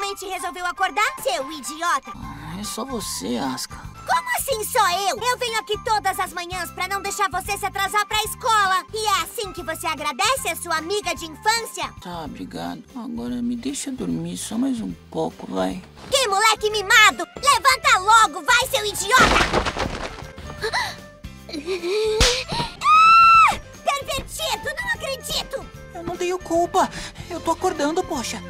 finalmente resolveu acordar, seu idiota? Ah, é só você, Aska. Como assim só eu? Eu venho aqui todas as manhãs pra não deixar você se atrasar pra escola. E é assim que você agradece a sua amiga de infância? Tá, obrigado. Agora me deixa dormir só mais um pouco, vai. Que moleque mimado! Levanta logo, vai, seu idiota! Ah! Pervertido, não acredito! Eu não tenho culpa. Eu tô acordando, poxa.